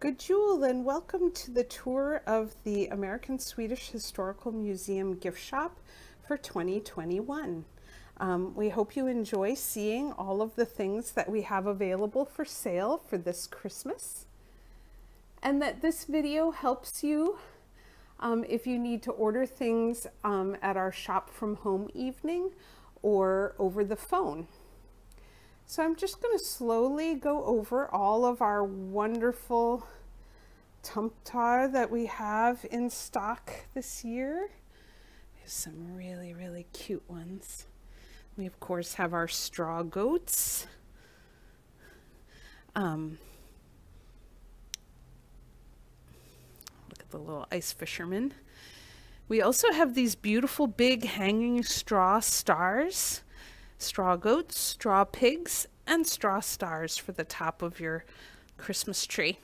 God Jul and welcome to the tour of the American Swedish Historical Museum gift shop for 2021. Um, we hope you enjoy seeing all of the things that we have available for sale for this Christmas and that this video helps you um, if you need to order things um, at our shop from home evening or over the phone. So I'm just going to slowly go over all of our wonderful Tomtar that we have in stock this year. We have some really, really cute ones. We of course have our straw goats. Um, look at the little ice fisherman. We also have these beautiful big hanging straw stars straw goats, straw pigs, and straw stars for the top of your Christmas tree.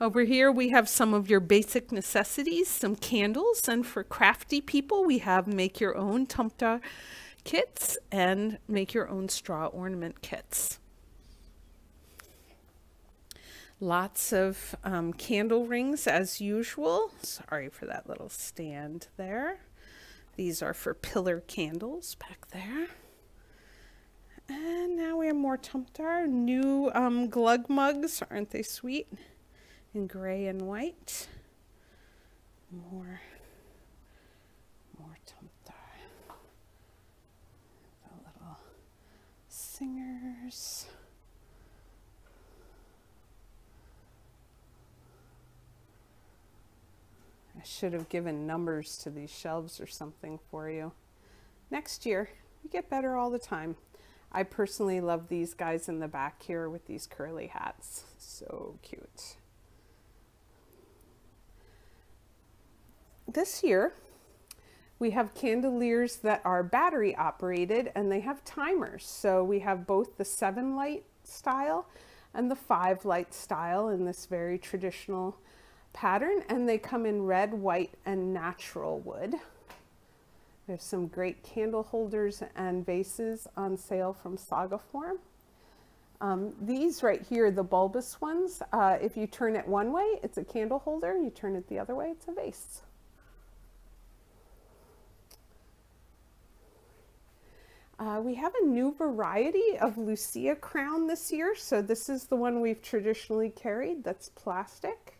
Over here we have some of your basic necessities, some candles, and for crafty people we have make your own Tomta kits and make your own straw ornament kits. Lots of um, candle rings as usual. Sorry for that little stand there. These are for pillar candles back there. And now we have more Tomtar, new um, glug mugs. Aren't they sweet? In gray and white. More, more Tomtar. The little singers. I should have given numbers to these shelves or something for you. Next year, we get better all the time. I personally love these guys in the back here with these curly hats. So cute. This year, we have candeliers that are battery operated and they have timers. So we have both the seven light style and the five light style in this very traditional pattern and they come in red, white, and natural wood. There's some great candle holders and vases on sale from Sagaform. Um, these right here, the bulbous ones, uh, if you turn it one way, it's a candle holder. You turn it the other way, it's a vase. Uh, we have a new variety of Lucia crown this year. So this is the one we've traditionally carried that's plastic.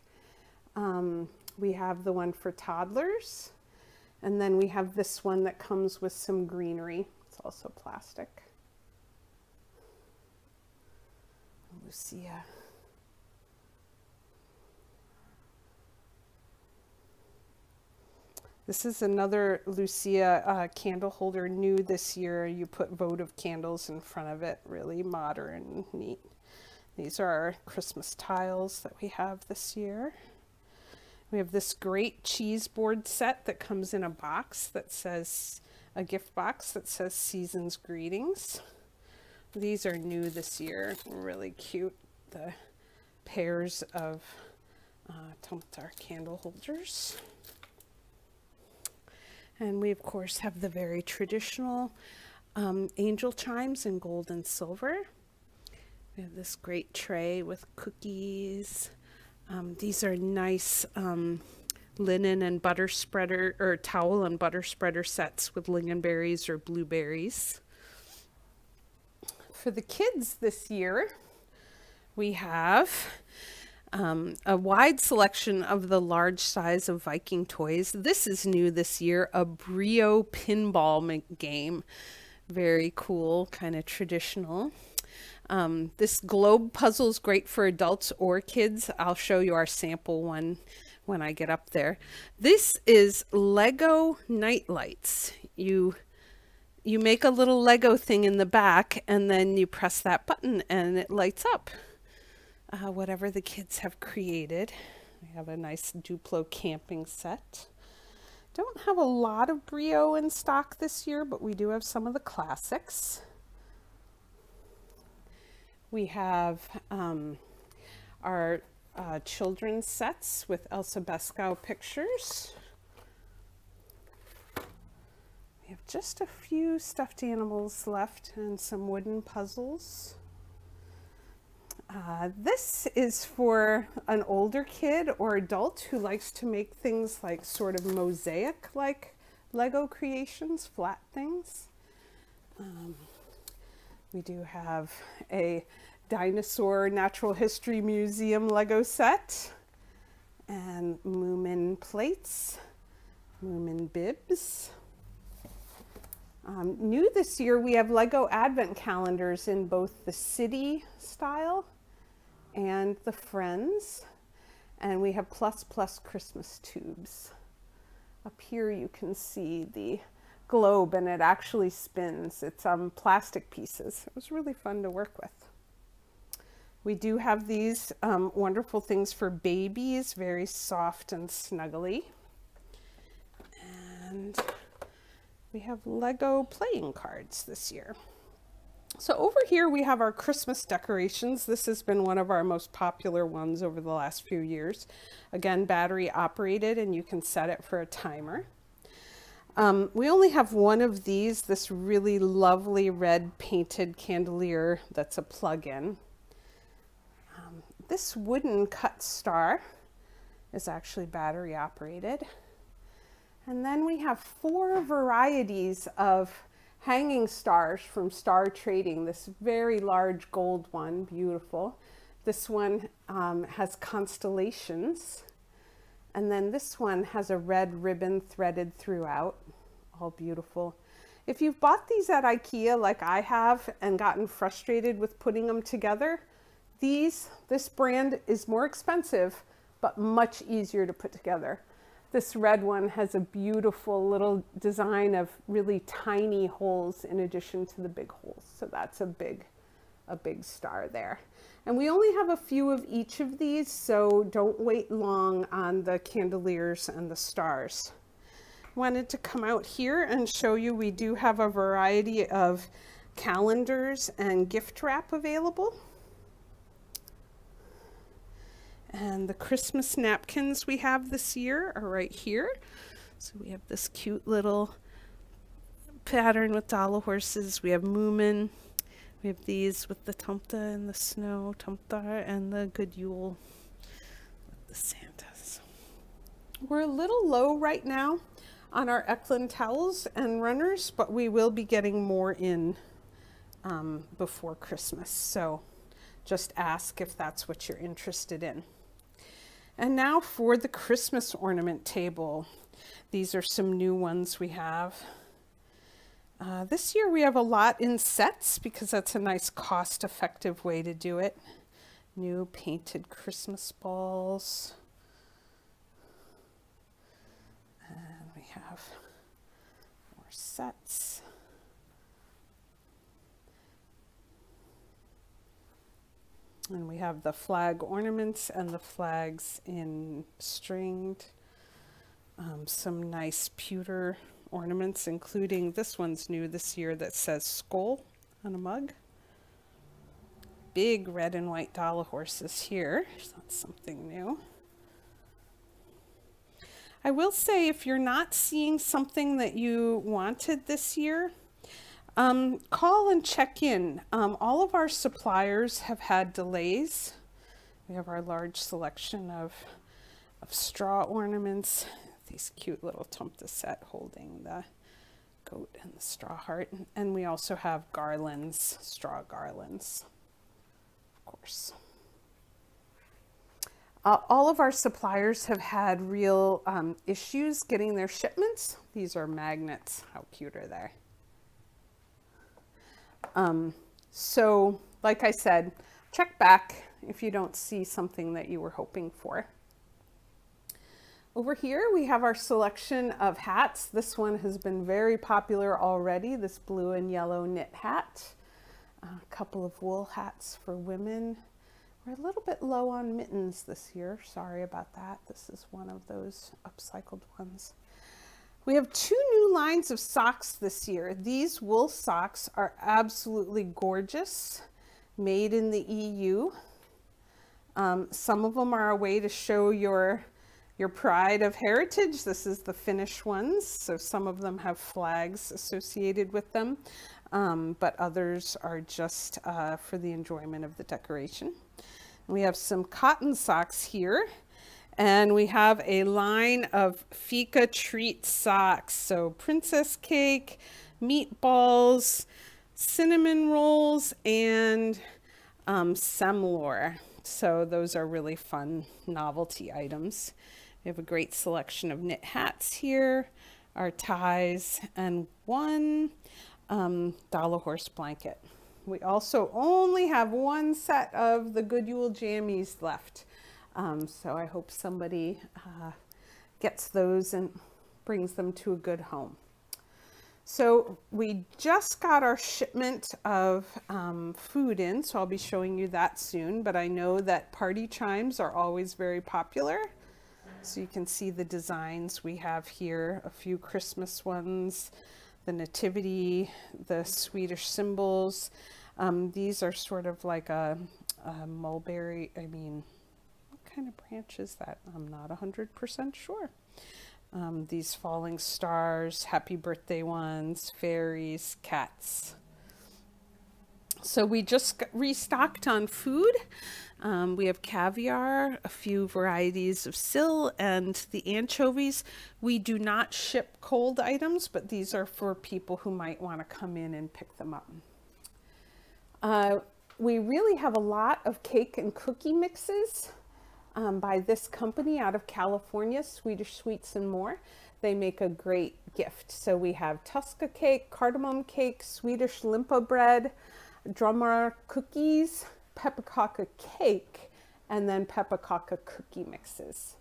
Um, we have the one for toddlers. And then we have this one that comes with some greenery. It's also plastic. Lucia. This is another Lucia uh, candle holder new this year. You put votive candles in front of it. Really modern, neat. These are our Christmas tiles that we have this year. We have this great cheese board set that comes in a box that says, a gift box that says Season's Greetings. These are new this year, really cute. The pairs of uh, Tomtar candle holders. And we of course have the very traditional um, angel chimes in gold and silver. We have this great tray with cookies, um, these are nice um, linen and butter spreader or towel and butter spreader sets with lingonberries or blueberries. For the kids this year, we have um, a wide selection of the large size of Viking toys. This is new this year, a Brio pinball game. Very cool, kind of traditional. Um, this globe puzzle is great for adults or kids. I'll show you our sample one when I get up there. This is Lego night lights. You you make a little Lego thing in the back and then you press that button and it lights up. Uh, whatever the kids have created. We have a nice Duplo camping set. Don't have a lot of Brio in stock this year, but we do have some of the classics. We have um, our uh, children's sets with Elsa Beskow pictures. We have just a few stuffed animals left and some wooden puzzles. Uh, this is for an older kid or adult who likes to make things like sort of mosaic like Lego creations, flat things. We do have a dinosaur natural history museum Lego set and Moomin plates, Moomin bibs. Um, new this year, we have Lego advent calendars in both the city style and the Friends. And we have plus plus Christmas tubes. Up here you can see the globe and it actually spins. It's um, plastic pieces. It was really fun to work with. We do have these um, wonderful things for babies, very soft and snuggly. And we have Lego playing cards this year. So over here we have our Christmas decorations. This has been one of our most popular ones over the last few years. Again, battery operated and you can set it for a timer. Um, we only have one of these, this really lovely red painted candelier that's a plug-in. Um, this wooden cut star is actually battery operated. And then we have four varieties of hanging stars from Star Trading, this very large gold one, beautiful. This one um, has constellations. And then this one has a red ribbon threaded throughout, all beautiful. If you've bought these at Ikea like I have and gotten frustrated with putting them together, these, this brand is more expensive, but much easier to put together. This red one has a beautiful little design of really tiny holes in addition to the big holes. So that's a big, a big star there. And we only have a few of each of these, so don't wait long on the candeliers and the stars. Wanted to come out here and show you we do have a variety of calendars and gift wrap available. And the Christmas napkins we have this year are right here. So we have this cute little pattern with Dala horses. We have Moomin. We have these with the Tomta and the snow, Tomta and the Good Yule with the Santas. We're a little low right now on our Ekelund towels and runners, but we will be getting more in um, before Christmas. So just ask if that's what you're interested in. And now for the Christmas ornament table. These are some new ones we have. Uh, this year we have a lot in sets because that's a nice cost-effective way to do it. New painted Christmas balls. And we have more sets. And we have the flag ornaments and the flags in stringed. Um, some nice pewter ornaments, including this one's new this year that says skål on a mug. Big red and white Dala horses here. So that's something new. I will say if you're not seeing something that you wanted this year, um, call and check in. Um, all of our suppliers have had delays. We have our large selection of, of straw ornaments, these cute little Tomta set holding the goat and the straw heart. And we also have garlands, straw garlands, of course. Uh, all of our suppliers have had real um, issues getting their shipments. These are magnets. How cute are they? Um, so like I said, check back if you don't see something that you were hoping for. Over here we have our selection of hats. This one has been very popular already, this blue and yellow knit hat. A couple of wool hats for women. We're a little bit low on mittens this year. Sorry about that. This is one of those upcycled ones. We have two new lines of socks this year. These wool socks are absolutely gorgeous, made in the EU. Um, some of them are a way to show your, your pride of heritage. This is the Finnish ones, so some of them have flags associated with them. um, but others are just uh, for the enjoyment of the decoration. We have some cotton socks here and we have a line of Fika treat socks. So princess cake, meatballs, cinnamon rolls, and um, semlor. So those are really fun novelty items. We have a great selection of knit hats here, our ties, and one um, Dala horse blanket. We also only have one set of the Good Yule Jammies left. Um, so I hope somebody uh, gets those and brings them to a good home. So we just got our shipment of um, food in, so I'll be showing you that soon, but I know that party chimes are always very popular. So you can see the designs we have here, a few Christmas ones, the nativity, the Swedish symbols. Um, these are sort of like a, a mulberry, I mean, what kind of branch is that? I'm not 100% sure. Um, these falling stars, happy birthday ones, fairies, cats. So we just restocked on food. Um, we have caviar, a few varieties of sill, and the anchovies. We do not ship cold items, but these are for people who might want to come in and pick them up. Uh, we really have a lot of cake and cookie mixes um, by this company out of California, Swedish Sweets and More. They make a great gift. So we have Tosca cake, cardamom cake, Swedish limpa bread, drömmar cookies, pepparkaka cake, and then pepparkaka cookie mixes.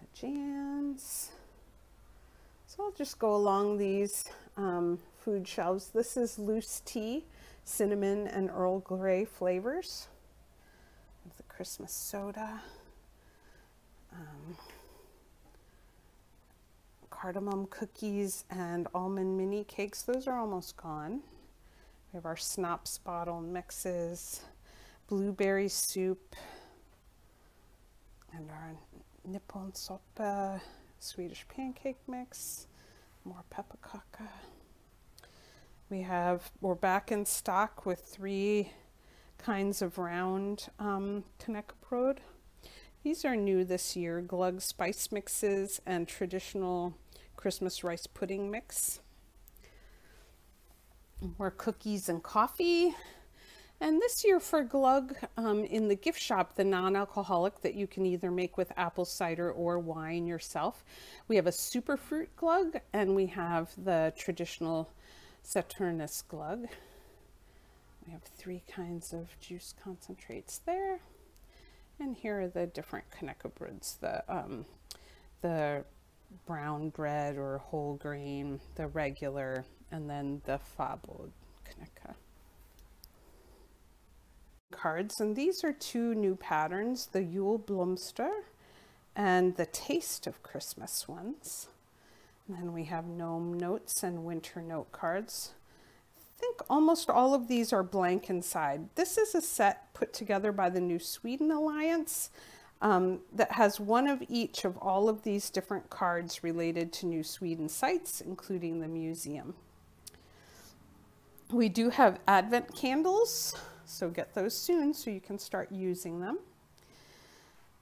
The jams. So I'll just go along these um, food shelves. This is loose tea, cinnamon and Earl Grey flavors. The Christmas soda. Um, cardamom cookies and almond mini cakes. Those are almost gone. We have our Snaps bottle mixes, blueberry soup, and our Nyponsoppa Swedish pancake mix, more pepparkaka. We have, we're back in stock with three kinds of round um, knäckebröd. These are new this year, Glug spice mixes and traditional Christmas rice pudding mix more cookies and coffee. And this year for Glug, um, in the gift shop, the non-alcoholic that you can either make with apple cider or wine yourself, we have a superfruit Glug and we have the traditional Saturnus Glug. We have three kinds of juice concentrates there. And here are the different knäckebröds, the, um, the brown bread or whole grain, the regular, and then the Fabelknäcke cards. And these are two new patterns, the Yule Blomster and the Taste of Christmas ones. And then we have gnome notes and winter note cards. I think almost all of these are blank inside. This is a set put together by the New Sweden Alliance um, that has one of each of all of these different cards related to New Sweden sites, including the museum. We do have Advent candles, so get those soon so you can start using them.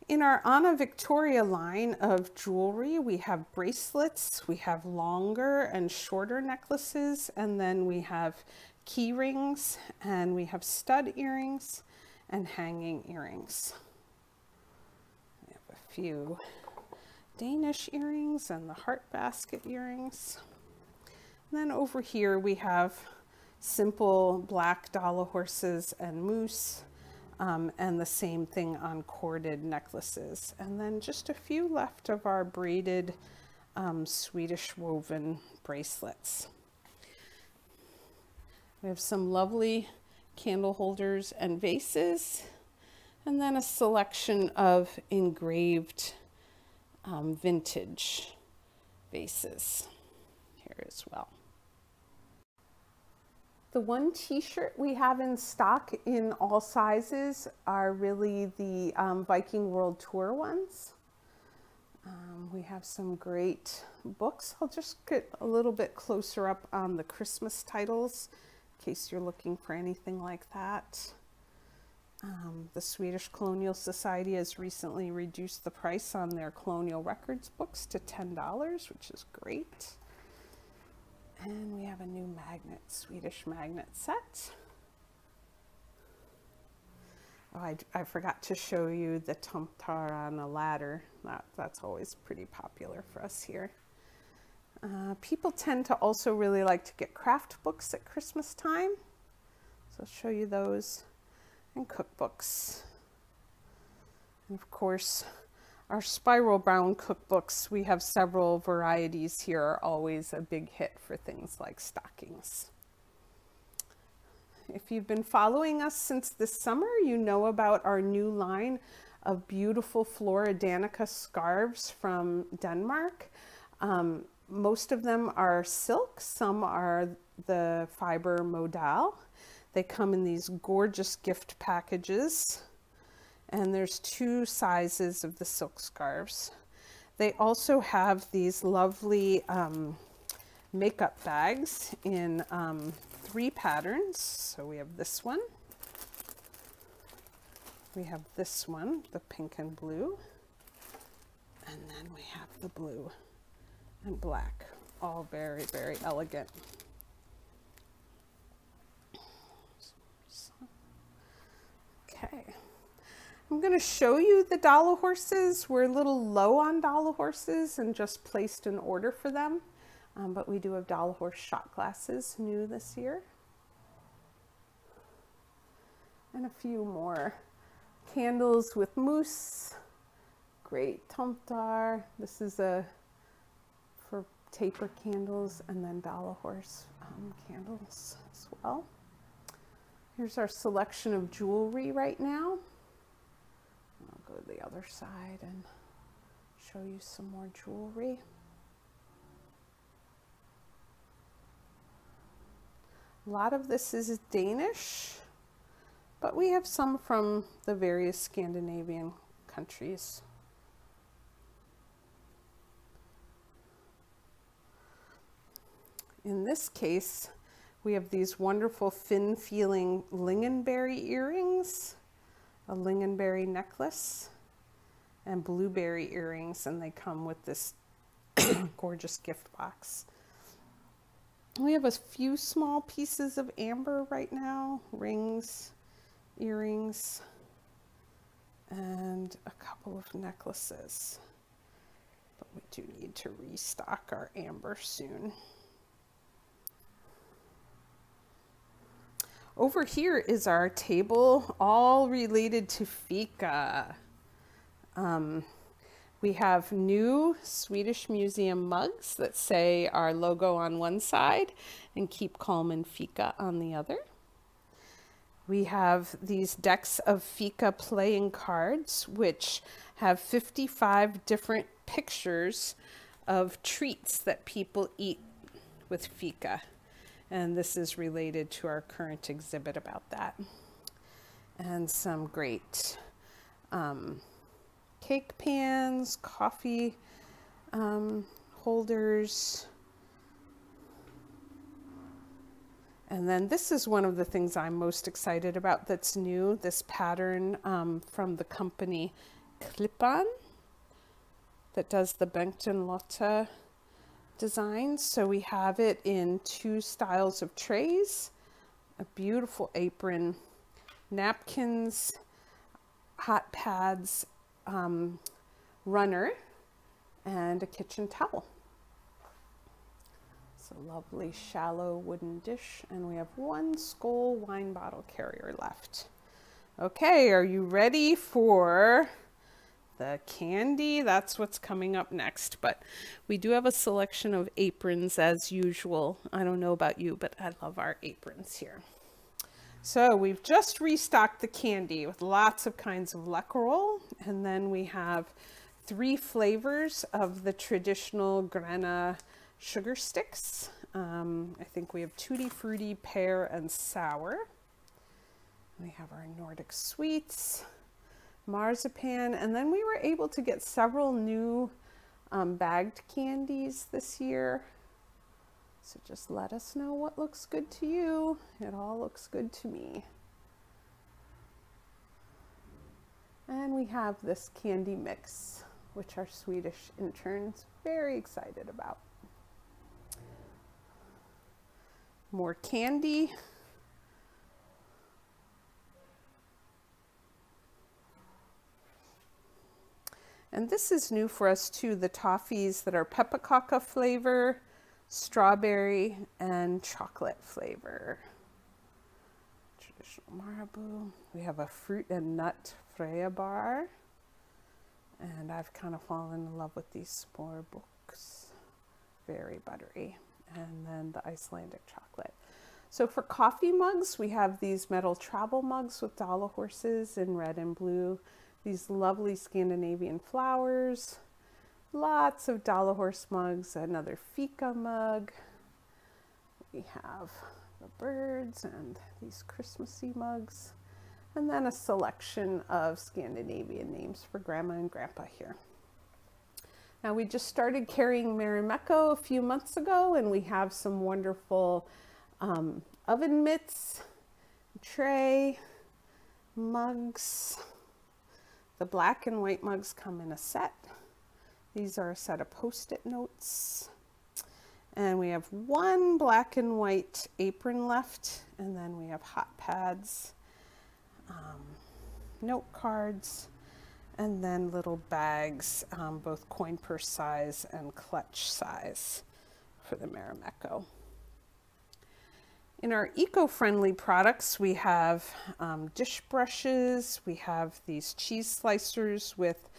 In our Anna Victoria line of jewelry, we have bracelets, we have longer and shorter necklaces, and then we have key rings, and we have stud earrings and hanging earrings. We have a few Danish earrings and the heart basket earrings. And then over here we have simple black Dala horses and moose, um, and the same thing on corded necklaces. And then just a few left of our braided um, Swedish woven bracelets. We have some lovely candle holders and vases, and then a selection of engraved um, vintage vases here as well. The one t-shirt we have in stock in all sizes are really the um, Viking World Tour ones. Um, we have some great books. I'll just get a little bit closer up on the Christmas titles in case you're looking for anything like that. Um, the Swedish Colonial Society has recently reduced the price on their colonial records books to $10, which is great. And we have a new magnet, Swedish magnet set. Oh, I, I forgot to show you the Tomtar on the ladder. That, that's always pretty popular for us here. Uh, people tend to also really like to get craft books at Christmas time. So I'll show you those and cookbooks. And of course, our spiral bound cookbooks, we have several varieties here, are always a big hit for things like stockings. If you've been following us since this summer, you know about our new line of beautiful Flora Danica scarves from Denmark. Um, most of them are silk, some are the fiber modal. They come in these gorgeous gift packages and there's two sizes of the silk scarves. They also have these lovely um, makeup bags in um, three patterns. So we have this one. We have this one, the pink and blue. And then we have the blue and black, all very, very elegant. Okay. I'm going to show you the Dala horses. We're a little low on Dala horses and just placed an order for them. Um, but we do have Dala horse shot glasses new this year. And a few more candles with moose. Great tomtar. This is a for taper candles and then Dala horse um, candles as well. Here's our selection of jewelry right now. To the other side and show you some more jewelry. A lot of this is Danish, but we have some from the various Scandinavian countries. In this case, we have these wonderful fin feeling lingonberry earrings, a lingonberry necklace, and blueberry earrings, and they come with this gorgeous gift box. We have a few small pieces of amber right now, rings, earrings, and a couple of necklaces. But we do need to restock our amber soon. Over here is our table, all related to fika. Um, we have new Swedish Museum mugs that say our logo on one side and keep calm and fika on the other. We have these decks of fika playing cards, which have 55 different pictures of treats that people eat with fika and this is related to our current exhibit about that. And some great um, cake pans, coffee um, holders. And then this is one of the things I'm most excited about that's new, this pattern um, from the company Klippan that does the Bengt & Lotta designs. So we have it in two styles of trays, a beautiful apron, napkins, hot pads, um, runner, and a kitchen towel. It's a lovely shallow wooden dish and we have one skål wine bottle carrier left. Okay, are you ready for the candy. That's what's coming up next. But we do have a selection of aprons as usual. I don't know about you, but I love our aprons here. So we've just restocked the candy with lots of kinds of Läkerol. And then we have three flavors of the traditional Gränna sugar sticks. Um, I think we have Tutti Frutti, Pear, and Sour. We have our Nordic Sweets marzipan, and then we were able to get several new um, bagged candies this year. So just let us know what looks good to you. It all looks good to me. And we have this candy mix, which our Swedish intern's very excited about. More candy. And this is new for us too, the toffees that are pepparkaka flavor, strawberry, and chocolate flavor. Traditional Marabou. We have a fruit and nut Freia bar. And I've kind of fallen in love with these s'more books. Very buttery. And then the Icelandic chocolate. So for coffee mugs, we have these metal travel mugs with Dala horses in red and blue these lovely Scandinavian flowers, lots of Dala horse mugs, another fika mug. We have the birds and these Christmassy mugs, and then a selection of Scandinavian names for grandma and grandpa here. Now we just started carrying Marimekko a few months ago and we have some wonderful um, oven mitts, tray, mugs, the black and white mugs come in a set. These are a set of post-it notes. And we have one black and white apron left, and then we have hot pads, um, note cards, and then little bags, um, both coin purse size and clutch size for the Marimekko. In our eco-friendly products, we have um, dish brushes, we have these cheese slicers with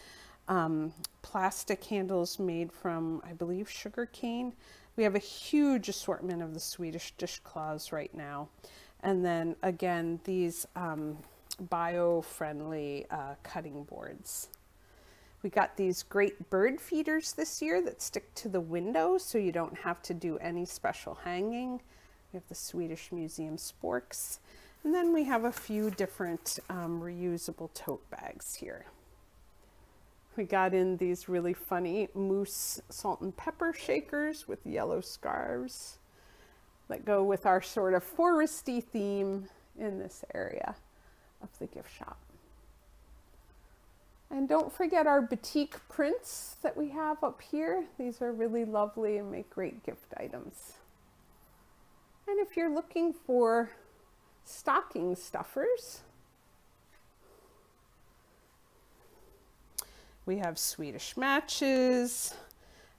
um, plastic handles made from, I believe, sugar cane. We have a huge assortment of the Swedish dishcloths right now. And then again, these um, bio-friendly uh, cutting boards. We got these great bird feeders this year that stick to the window so you don't have to do any special hanging. We have the Swedish Museum sporks. And then we have a few different um, reusable tote bags here. We got in these really funny moose salt and pepper shakers with yellow scarves that go with our sort of foresty theme in this area of the gift shop. And don't forget our batik prints that we have up here. These are really lovely and make great gift items. And if you're looking for stocking stuffers, we have Swedish matches.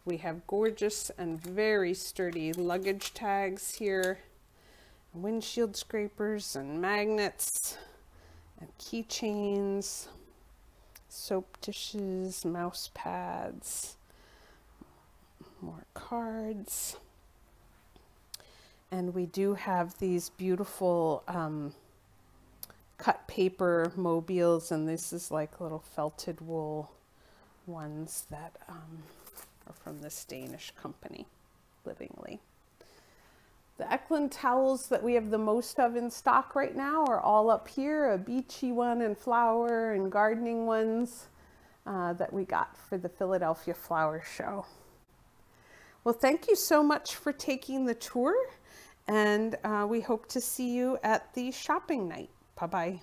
We have gorgeous and very sturdy luggage tags here, windshield scrapers and magnets and keychains, soap dishes, mouse pads, more cards. And we do have these beautiful um, cut paper mobiles, and this is like little felted wool ones that um, are from this Danish company, Livingly. The Ekelund towels that we have the most of in stock right now are all up here, a beachy one and flower and gardening ones uh, that we got for the Philadelphia Flower Show. Well, thank you so much for taking the tour and uh, we hope to see you at the shopping night. Bye-bye.